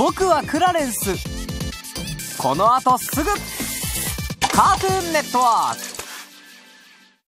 僕はクラレンス。この後すぐ。カートゥーンネットワーク。